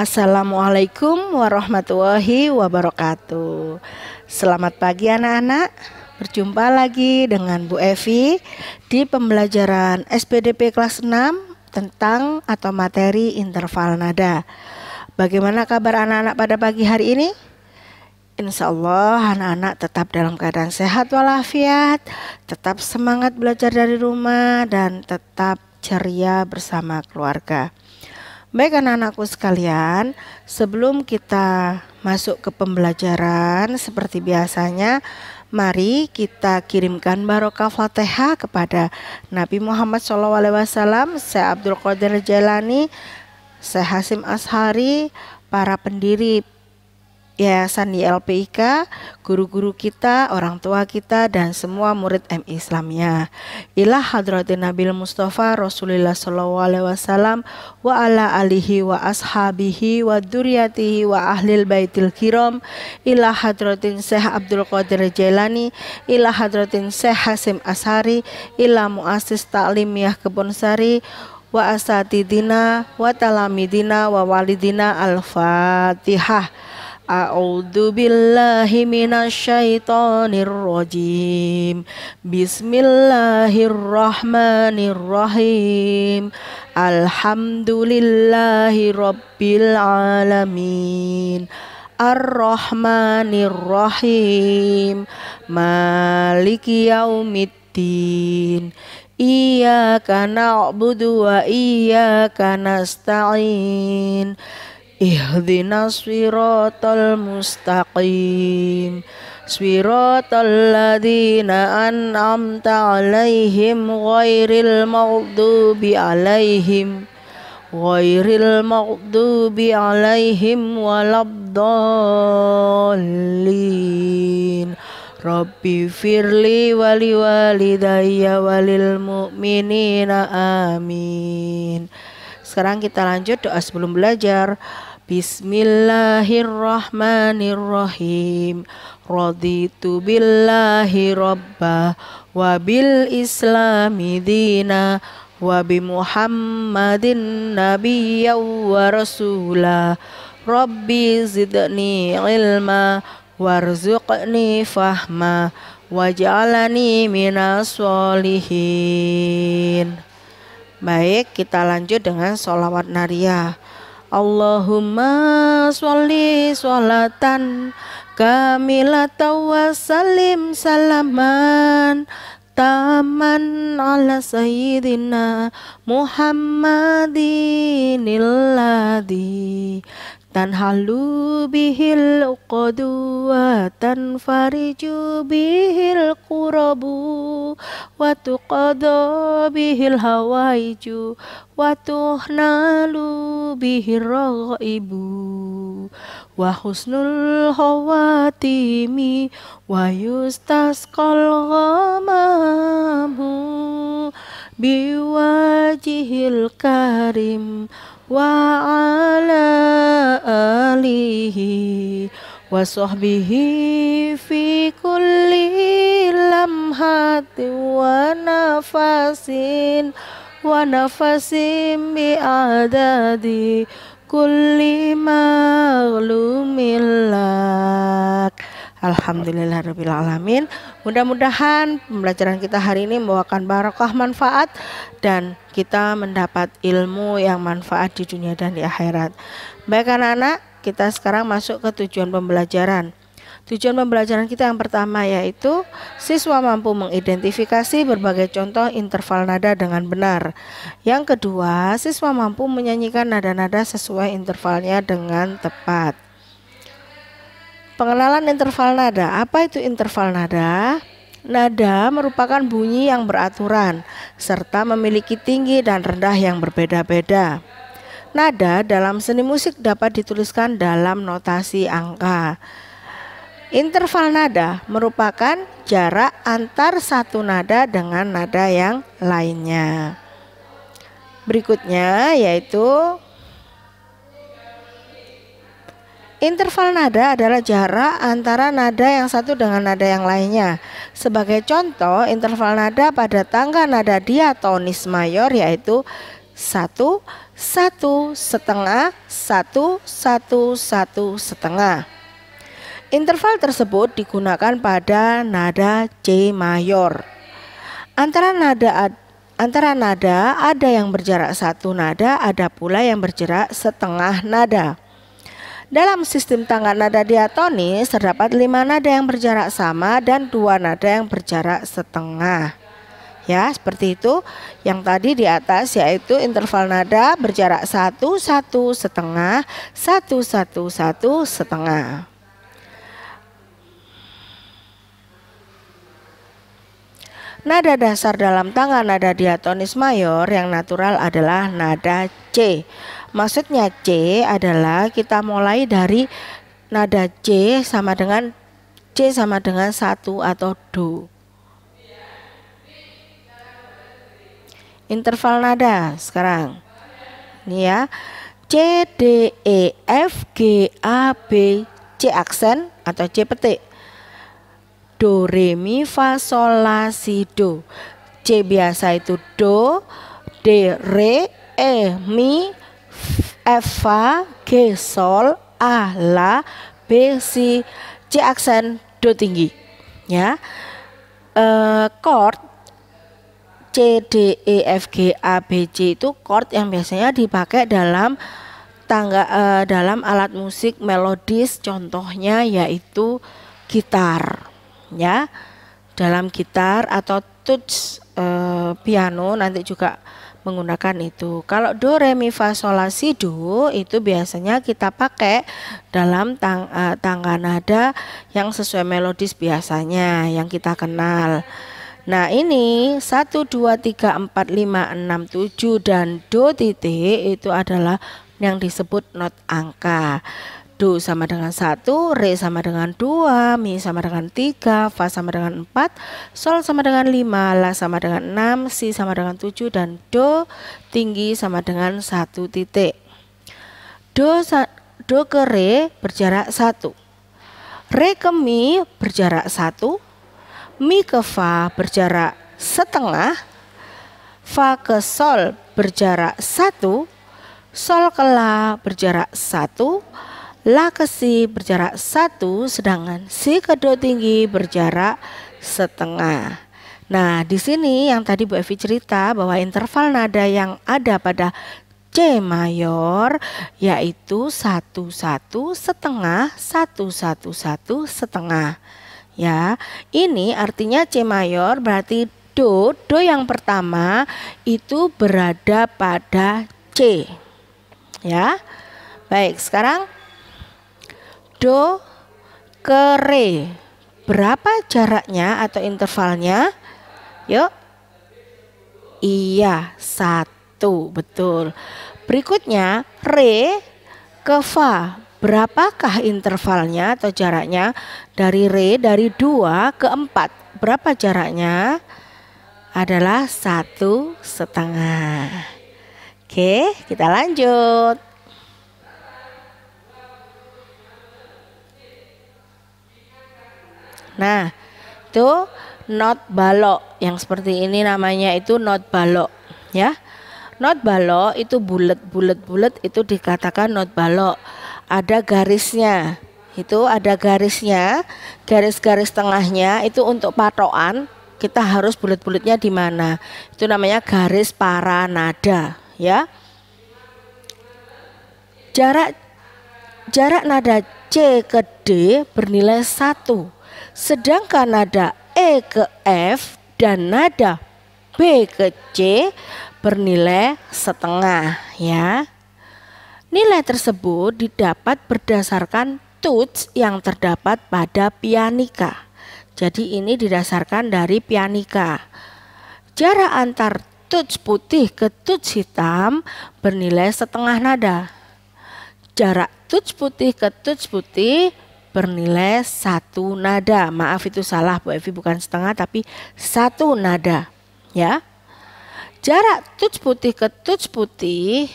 Assalamualaikum warahmatullahi wabarakatuh. Selamat pagi anak-anak. Berjumpa lagi dengan Bu Evi di pembelajaran SPDP kelas 6 tentang atau materi interval nada. Bagaimana kabar anak-anak pada pagi hari ini? Insya Allah anak-anak tetap dalam keadaan sehat walafiat, tetap semangat belajar dari rumah dan tetap ceria bersama keluarga. Baik anak-anakku sekalian, sebelum kita masuk ke pembelajaran seperti biasanya, mari kita kirimkan barokah Fatihah kepada Nabi Muhammad SAW, Syekh Abdul Qadir Jalani, Syekh Hasim Ashari, para pendiri Yayasan YLPIK, guru-guru kita, orang tua kita, dan semua murid MI Islamnya. Ilah hadratin Nabil Mustafa Rasulullah Sallallahu Alaihi Wasallam wa ala alihi wa ashabihi wa duriyatihi wa ahlil baitil kiram ilah hadratin Syekh Abdul Qadir Jailani ilah hadratin Syekh Hasim Ashari ilah muasis taklimiyah Kebonsari wa asatidina wa talamidina wa walidina al-fatihah A'udzu billahi minasyaitonir rajim. Bismillahirrahmanirrahim. Alhamdulillahi rabbil alamin. Ar-Rahmanir-Rahim Maliki yaumiddin Iyyaka na'budu wa iyyaka nasta'in Ihdinas siratal mustaqim. Siratal ladhina an'amta alaihim Ghairil maghdubi alaihim. Ghairil maghdubi alaihim Walabdallin Rabbi firli wali walidayya walil mu'minina amin. Sekarang kita lanjut doa sebelum belajar Bismillahirrahmanirrahim. Raditu billahi rabba wa bil islami dina wa bi muhammadin nabiyya wa rasula. Rabbi zidni ilma warzuqni fahma waj'alani minas solihin Baik, kita lanjut dengan sholawat nariyah. Allahumma sholli sholatan kamilatan wa salim salaman taman ala sayyidina Muhammadin illadhi tanhalu bihil uqadu wa tanfariju bihil qurabu wa tuqada bihil hawaiju wa tuhnalu bihil raghaibu wa husnul hawatimi wa yustasqal ghamamu biwajihil karim wa ala alihi wa sahbihi fi kulli lamhati wa nafasin wa nafasin Alhamdulillahirrahmanirrahim Mudah-mudahan pembelajaran kita hari ini membawakan barokah manfaat dan kita mendapat ilmu yang manfaat di dunia dan di akhirat. Baik anak-anak, kita sekarang masuk ke tujuan pembelajaran. Tujuan pembelajaran kita yang pertama yaitu siswa mampu mengidentifikasi berbagai contoh interval nada dengan benar. Yang kedua, siswa mampu menyanyikan nada-nada sesuai intervalnya dengan tepat. Pengenalan interval nada. Apa itu interval nada? Nada merupakan bunyi yang beraturan serta memiliki tinggi dan rendah yang berbeda-beda. Nada dalam seni musik dapat dituliskan dalam notasi angka. Interval nada merupakan jarak antar satu nada dengan nada yang lainnya. Berikutnya yaitu Interval nada adalah jarak antara nada yang satu dengan nada yang lainnya. Sebagai contoh, interval nada pada tangga nada diatonis mayor yaitu satu, satu setengah, satu, satu, satu setengah. Interval tersebut digunakan pada nada C mayor. Antara nada antara nada ada yang berjarak satu nada, ada pula yang berjarak setengah nada. Dalam sistem tangga nada diatonis terdapat lima nada yang berjarak sama dan dua nada yang berjarak setengah. Ya, seperti itu. Yang tadi di atas yaitu interval nada berjarak satu satu setengah, satu satu satu setengah. Nada dasar dalam tangga nada diatonis mayor yang natural adalah nada C. Maksudnya C adalah kita mulai dari nada C sama dengan C sama dengan satu atau do. Interval nada sekarang. Ini ya. C D E F G A B C aksen atau C petik. Do re mi fa sol la si do. C biasa itu do, D re, E mi, Fa G sol A la B si C aksen do tinggi. Ya. Uh, chord C D E F G A B C itu chord yang biasanya dipakai dalam tangga uh, dalam alat musik melodis contohnya yaitu gitar ya. Dalam gitar atau touch uh, piano nanti juga menggunakan itu. Kalau do re mi fa sol la si do itu biasanya kita pakai dalam tang, uh, tangga nada yang sesuai melodis biasanya yang kita kenal. Nah, ini 1 2 3 4 5 6 7 dan do titik itu adalah yang disebut not angka. Do sama dengan 1, Re sama dengan 2, Mi sama dengan 3, Fa sama dengan 4, Sol sama dengan 5, La sama dengan 6, Si sama dengan 7, dan Do tinggi sama dengan 1 titik. Do, do ke Re berjarak 1. Re ke Mi berjarak 1. Mi ke Fa berjarak setengah. Fa ke Sol berjarak 1. Sol ke La berjarak 1 La ke si berjarak satu, sedangkan si ke do tinggi berjarak setengah. Nah, di sini yang tadi Bu Evi cerita bahwa interval nada yang ada pada C mayor yaitu satu satu setengah satu satu satu setengah. Ya, ini artinya C mayor berarti do do yang pertama itu berada pada C. Ya, baik sekarang do ke re. Berapa jaraknya atau intervalnya? Yuk. Iya, satu, betul. Berikutnya, re ke fa. Berapakah intervalnya atau jaraknya dari re dari dua ke empat? Berapa jaraknya? Adalah satu setengah. Oke, kita lanjut. Nah, itu not balok yang seperti ini namanya itu not balok ya. Not balok itu bulat-bulat-bulat itu dikatakan not balok. Ada garisnya. Itu ada garisnya, garis-garis tengahnya itu untuk patokan kita harus bulat-bulatnya di mana. Itu namanya garis para nada, ya. Jarak jarak nada C ke D bernilai satu Sedangkan nada E ke F dan nada B ke C bernilai setengah ya. Nilai tersebut didapat berdasarkan tuts yang terdapat pada pianika. Jadi ini didasarkan dari pianika. Jarak antar tuts putih ke tuts hitam bernilai setengah nada. Jarak tuts putih ke tuts putih bernilai satu nada. Maaf itu salah Bu Evi bukan setengah tapi satu nada. Ya. Jarak tuts putih ke tuts putih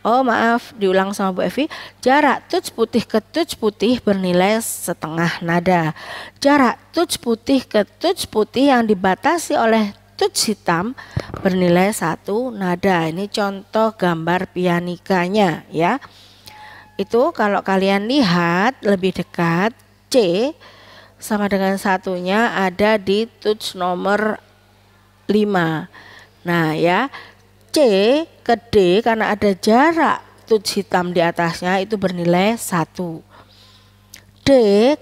Oh maaf diulang sama Bu Evi Jarak tuts putih ke tuts putih bernilai setengah nada Jarak tuts putih ke tuts putih yang dibatasi oleh tuts hitam bernilai satu nada. Ini contoh gambar pianikanya ya. Itu kalau kalian lihat lebih dekat C sama dengan satunya ada di tuts nomor 5. Nah ya C ke D karena ada jarak tuts hitam di atasnya itu bernilai satu. D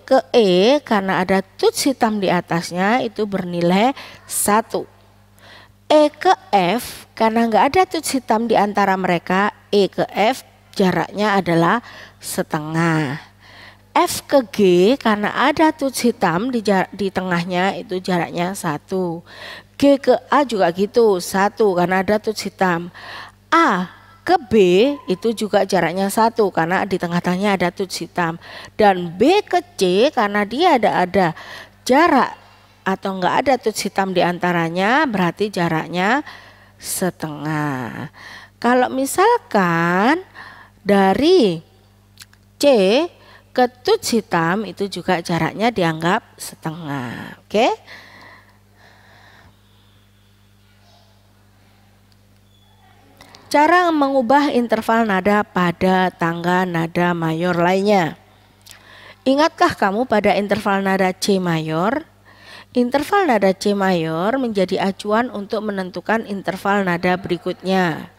ke E karena ada tuts hitam di atasnya itu bernilai satu. E ke F karena nggak ada tuts hitam di antara mereka E ke F jaraknya adalah setengah. F ke G karena ada tuts hitam di, di tengahnya itu jaraknya satu. G ke A juga gitu satu karena ada tuts hitam. A ke B itu juga jaraknya satu karena di tengah-tengahnya ada tuts hitam dan B ke C karena dia ada ada jarak atau enggak ada tuts hitam di antaranya berarti jaraknya setengah. Kalau misalkan dari C ke tuts hitam itu juga jaraknya dianggap setengah. Oke? Cara mengubah interval nada pada tangga nada mayor lainnya. Ingatkah kamu pada interval nada C mayor? Interval nada C mayor menjadi acuan untuk menentukan interval nada berikutnya.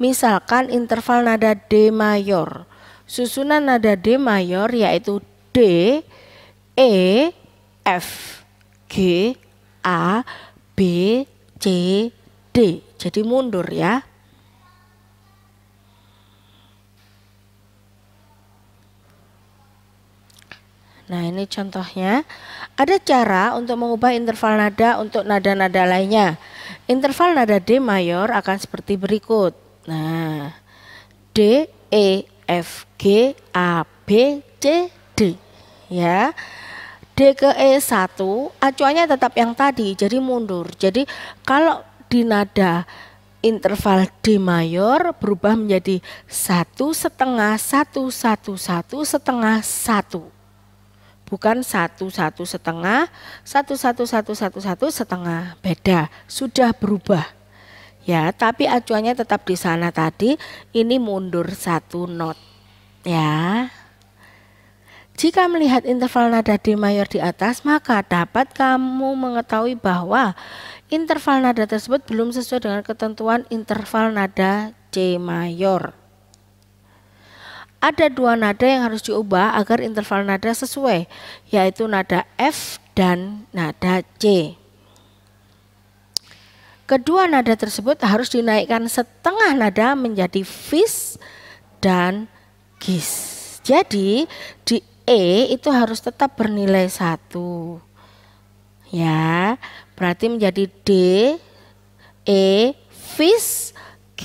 Misalkan interval nada D mayor. Susunan nada D mayor yaitu D, E, F, G, A, B, C, D. Jadi mundur ya. Nah ini contohnya. Ada cara untuk mengubah interval nada untuk nada-nada lainnya. Interval nada D mayor akan seperti berikut. Nah, D, E, F, G, A, B, C, D. Ya. D ke E1 acuannya tetap yang tadi, jadi mundur. Jadi kalau di nada interval D mayor berubah menjadi satu setengah satu satu satu setengah satu bukan satu satu setengah satu satu satu satu satu setengah beda sudah berubah ya tapi acuannya tetap di sana tadi. Ini mundur satu not ya. Jika melihat interval nada D mayor di atas maka dapat kamu mengetahui bahwa interval nada tersebut belum sesuai dengan ketentuan interval nada C mayor. Ada dua nada yang harus diubah agar interval nada sesuai, yaitu nada F dan nada C. Kedua nada tersebut harus dinaikkan setengah nada menjadi fis dan gis. Jadi di E itu harus tetap bernilai satu. Ya, berarti menjadi D, E, fis, G,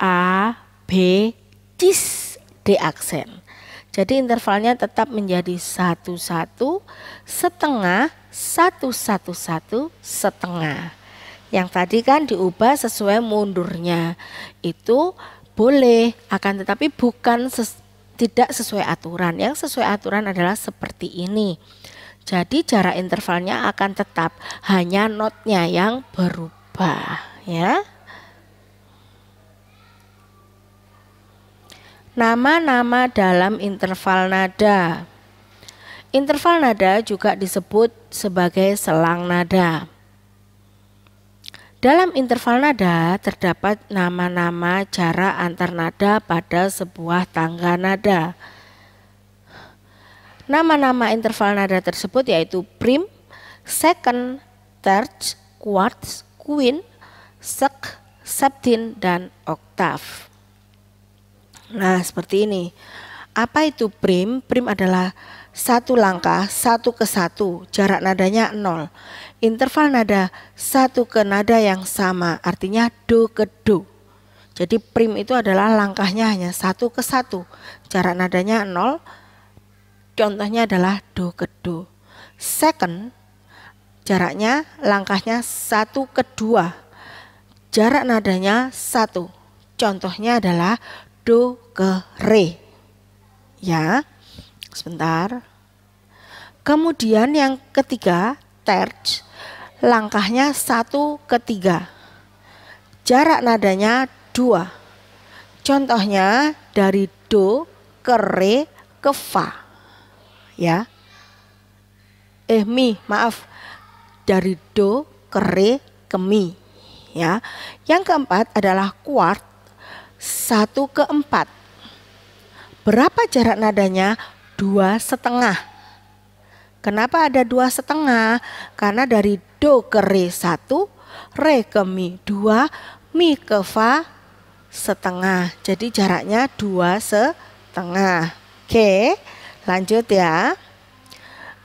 A, B, cis. D aksen. Jadi intervalnya tetap menjadi satu satu setengah satu satu satu setengah. Yang tadi kan diubah sesuai mundurnya itu boleh akan tetapi bukan ses, tidak sesuai aturan. Yang sesuai aturan adalah seperti ini. Jadi jarak intervalnya akan tetap hanya notnya yang berubah ya. Nama-nama dalam interval nada. Interval nada juga disebut sebagai selang nada. Dalam interval nada terdapat nama-nama jarak antar nada pada sebuah tangga nada. Nama-nama interval nada tersebut yaitu prim, second, third, quartz, quint, sek, septin, dan oktav. Nah, seperti ini. Apa itu prim? Prim adalah satu langkah, satu ke satu, jarak nadanya nol. Interval nada satu ke nada yang sama, artinya do ke do. Jadi prim itu adalah langkahnya hanya satu ke satu, jarak nadanya nol. Contohnya adalah do ke do. Second, jaraknya langkahnya satu ke dua, jarak nadanya satu. Contohnya adalah do ke re. Ya. Sebentar. Kemudian yang ketiga, third, langkahnya satu ke tiga. Jarak nadanya dua. Contohnya dari do ke re ke fa. Ya. Eh mi, maaf. Dari do ke re ke mi. Ya. Yang keempat adalah kuart satu ke empat. Berapa jarak nadanya? Dua setengah. Kenapa ada dua setengah? Karena dari do ke re satu, re ke mi dua, mi ke fa setengah. Jadi jaraknya dua setengah. Oke, lanjut ya.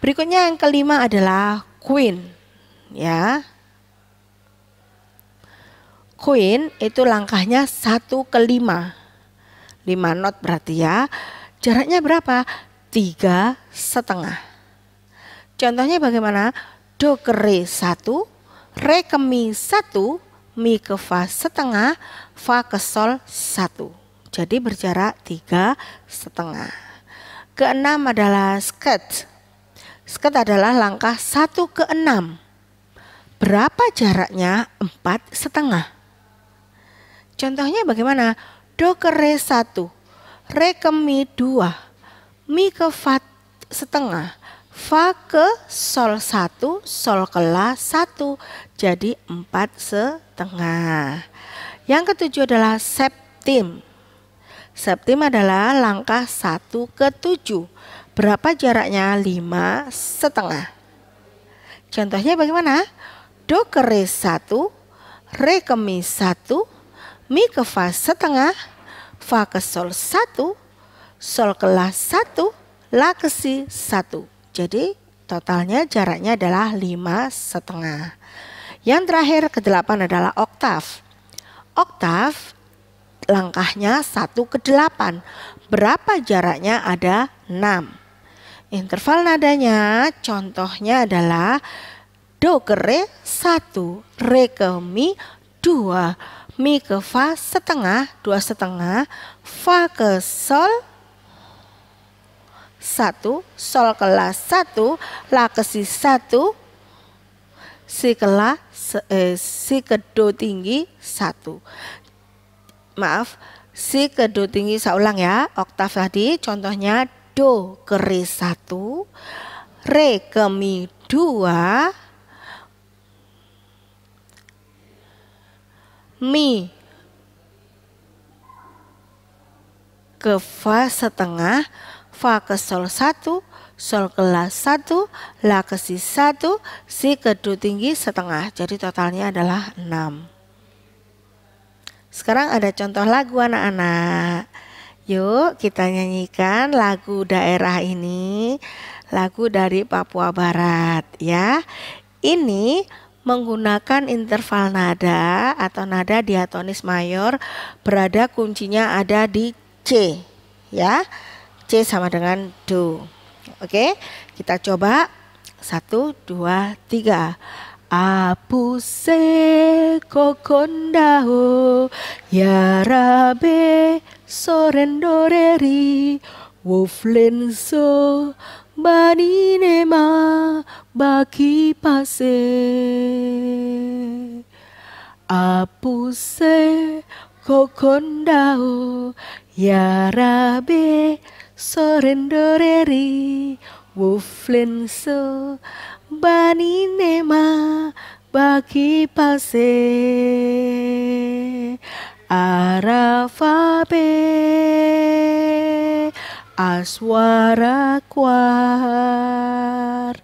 Berikutnya yang kelima adalah queen. Ya. Queen itu langkahnya satu ke lima. Lima not berarti ya. Jaraknya berapa? Tiga setengah. Contohnya bagaimana? Do ke re satu, mi satu, mi ke fa setengah, fa ke sol satu. Jadi berjarak tiga setengah. Keenam adalah sket. Sket adalah langkah satu ke enam. Berapa jaraknya? Empat setengah. Contohnya bagaimana? Do ke re satu, re ke mi dua, mi ke fa setengah, Fa ke Sol satu, Sol ke La satu, jadi empat setengah. Yang ketujuh adalah septim. Septim adalah langkah satu ke tujuh. Berapa jaraknya? Lima setengah. Contohnya bagaimana? Do ke Re satu, Re ke Mi satu, Mi ke Fa setengah, Fa ke Sol satu, Sol ke La satu, La ke Si satu. Jadi totalnya jaraknya adalah lima setengah. Yang terakhir kedelapan adalah oktav. Oktav langkahnya satu ke delapan. Berapa jaraknya? Ada enam. Interval nadanya contohnya adalah do ke re satu, re ke mi dua, mi ke fa setengah, dua setengah, fa ke sol satu, sol kelas satu, la ke satu, si kelas eh, si kedo tinggi satu. Maaf, si kedo tinggi saya ulang ya, oktav tadi contohnya do ke re satu, re ke mi dua, mi ke fa setengah, fa ke sol 1, sol ke la 1, la ke si 1, si ke do tinggi setengah. Jadi totalnya adalah 6. Sekarang ada contoh lagu anak-anak. Yuk kita nyanyikan lagu daerah ini, lagu dari Papua Barat ya. Ini menggunakan interval nada atau nada diatonis mayor berada kuncinya ada di C ya. C sama dengan do. Oke, kita coba. Satu, dua, tiga. Apu se kokondao yarabe sorendoreri woflenso baninema baki pase Apu se kokondao yarabe sorendoreri bani nema baki pase. Arafabe aswara kwar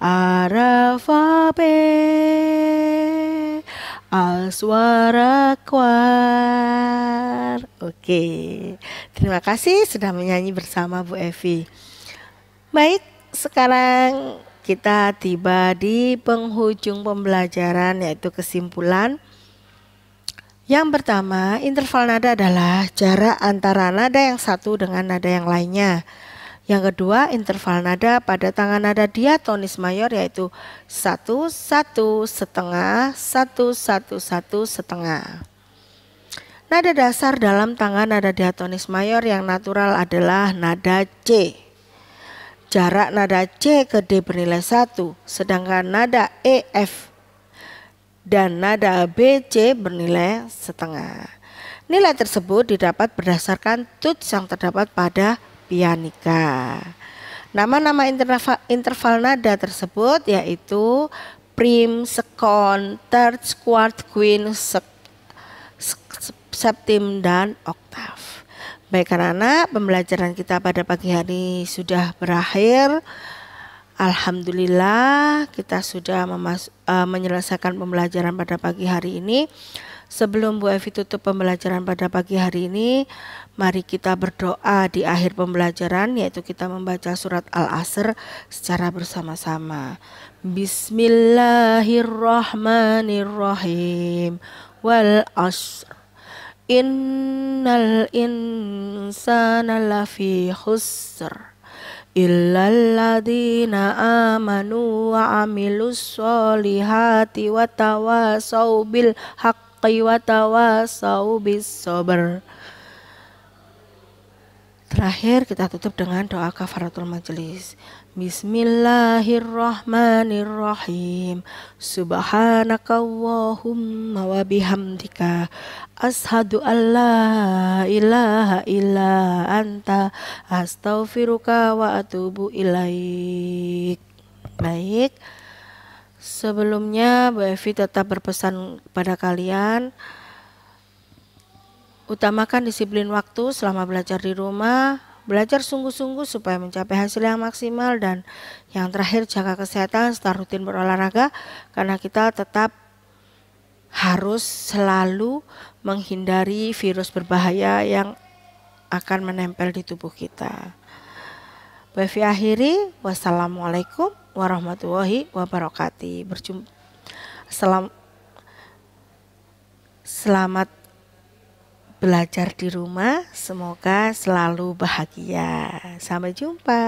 arafabe aswara kwar oke. Terima kasih sudah menyanyi bersama Bu Evi. Baik sekarang kita tiba di penghujung pembelajaran yaitu kesimpulan. Yang pertama, interval nada adalah jarak antara nada yang satu dengan nada yang lainnya. Yang kedua, interval nada pada tangan nada diatonis mayor yaitu satu satu setengah satu satu satu setengah. Nada dasar dalam tangan nada diatonis mayor yang natural adalah nada C. Jarak nada C ke D bernilai 1, sedangkan nada E, F, dan nada B, C bernilai setengah. Nilai tersebut didapat berdasarkan tuts yang terdapat pada pianika. Nama-nama interval, nada tersebut yaitu prim, sekon, third, quart, queen, sek, septim, dan oktav. Baik anak-anak, pembelajaran kita pada pagi hari sudah berakhir. Alhamdulillah kita sudah uh, menyelesaikan pembelajaran pada pagi hari ini. Sebelum Bu Evi tutup pembelajaran pada pagi hari ini, mari kita berdoa di akhir pembelajaran yaitu kita membaca surat Al-Asr secara bersama-sama. Bismillahirrahmanirrahim. Wal asr. Innal insana lafi khusr illalladzina amanu wa amilus solihati wa tawasau bil haqqi wa tawasau bis sabr Terakhir kita tutup dengan doa kafaratul majelis. Bismillahirrahmanirrahim. Subhanakallahumma wa bihamdika ashadu an la ilaha illa anta astaghfiruka wa atubu ilaik. Baik. Sebelumnya Bu Evi tetap berpesan kepada kalian utamakan disiplin waktu selama belajar di rumah Belajar sungguh-sungguh supaya mencapai hasil yang maksimal dan yang terakhir jaga kesehatan serta rutin berolahraga karena kita tetap harus selalu menghindari virus berbahaya yang akan menempel di tubuh kita. Bafi akhiri, wassalamualaikum warahmatullahi wabarakatuh. Berjumpa. Selam, selamat belajar di rumah. Semoga selalu bahagia. Sampai jumpa.